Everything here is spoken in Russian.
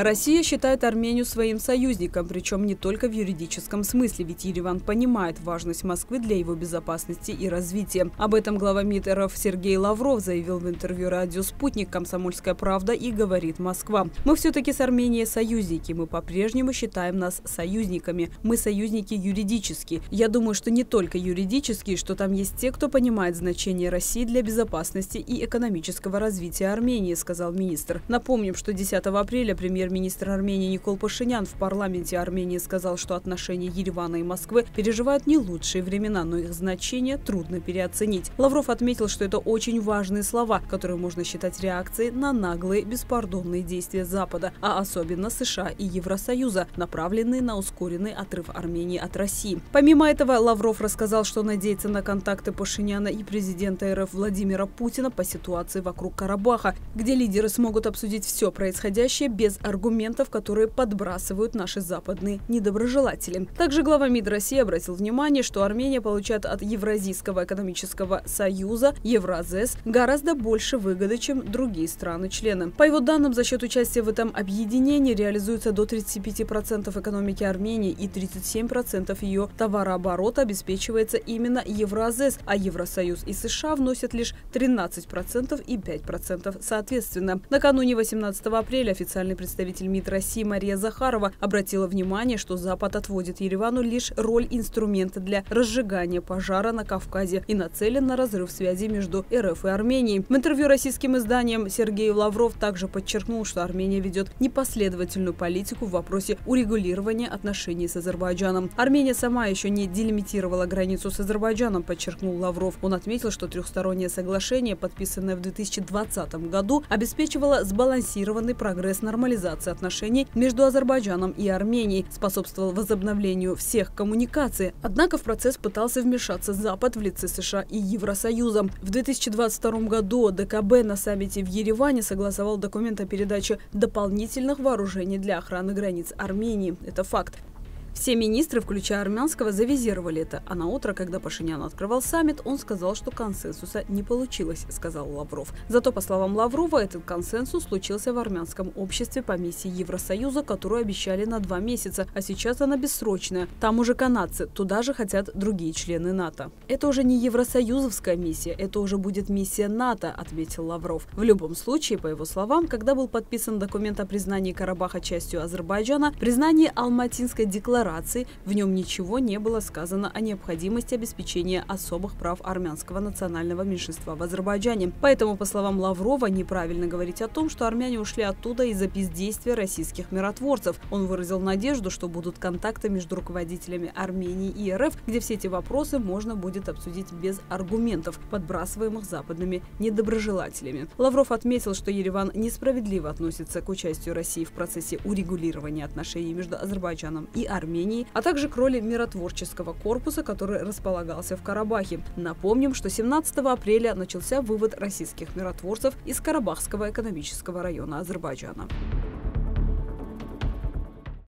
Россия считает Армению своим союзником, причем не только в юридическом смысле, ведь Ереван понимает важность Москвы для его безопасности и развития. Об этом глава МИД РФ Сергей Лавров заявил в интервью радио «Спутник. Комсомольская правда» и говорит Москва. Мы все-таки с Арменией союзники, мы по-прежнему считаем нас союзниками. Мы союзники юридически. Я думаю, что не только юридически, что там есть те, кто понимает значение России для безопасности и экономического развития Армении, сказал министр. Напомним, что 10 апреля премьер Премьер-министр Армении Никол Пашинян в парламенте Армении сказал, что отношения Еревана и Москвы переживают не лучшие времена, но их значение трудно переоценить. Лавров отметил, что это очень важные слова, которые можно считать реакцией на наглые, беспардонные действия Запада, а особенно США и Евросоюза, направленные на ускоренный отрыв Армении от России. Помимо этого, Лавров рассказал, что надеется на контакты Пашиняна и президента РФ Владимира Путина по ситуации вокруг Карабаха, где лидеры смогут обсудить все происходящее без аргументов аргументов, которые подбрасывают наши западные недоброжелатели. Также глава МИД России обратил внимание, что Армения получает от Евразийского экономического союза Евразес гораздо больше выгоды, чем другие страны-члены. По его данным, за счет участия в этом объединении реализуется до 35% экономики Армении и 37% ее товарооборота обеспечивается именно Евразес, а Евросоюз и США вносят лишь 13% и 5% соответственно. Накануне 18 апреля официальный представитель представитель МИД России Мария Захарова обратила внимание, что Запад отводит Еревану лишь роль инструмента для разжигания пожара на Кавказе и нацелен на разрыв связи между РФ и Арменией. В интервью российским изданиям Сергей Лавров также подчеркнул, что Армения ведет непоследовательную политику в вопросе урегулирования отношений с Азербайджаном. Армения сама еще не делимитировала границу с Азербайджаном, подчеркнул Лавров. Он отметил, что трехстороннее соглашение, подписанное в 2020 году, обеспечивало сбалансированный прогресс нормализации нормализации отношений между Азербайджаном и Арменией, способствовал возобновлению всех коммуникаций. Однако в процесс пытался вмешаться Запад в лице США и Евросоюза. В 2022 году ДКБ на саммите в Ереване согласовал документ о передаче дополнительных вооружений для охраны границ Армении. Это факт. Все министры, включая армянского, завизировали это, а на утро, когда Пашинян открывал саммит, он сказал, что консенсуса не получилось, сказал Лавров. Зато, по словам Лаврова, этот консенсус случился в армянском обществе по миссии Евросоюза, которую обещали на два месяца, а сейчас она бессрочная. Там уже канадцы, туда же хотят другие члены НАТО. Это уже не евросоюзовская миссия, это уже будет миссия НАТО, отметил Лавров. В любом случае, по его словам, когда был подписан документ о признании Карабаха частью Азербайджана, признание Алматинской декларации декларации в нем ничего не было сказано о необходимости обеспечения особых прав армянского национального меньшинства в Азербайджане. Поэтому, по словам Лаврова, неправильно говорить о том, что армяне ушли оттуда из-за бездействия российских миротворцев. Он выразил надежду, что будут контакты между руководителями Армении и РФ, где все эти вопросы можно будет обсудить без аргументов, подбрасываемых западными недоброжелателями. Лавров отметил, что Ереван несправедливо относится к участию России в процессе урегулирования отношений между Азербайджаном и Арменией Армении, а также к роли миротворческого корпуса, который располагался в Карабахе. Напомним, что 17 апреля начался вывод российских миротворцев из Карабахского экономического района Азербайджана.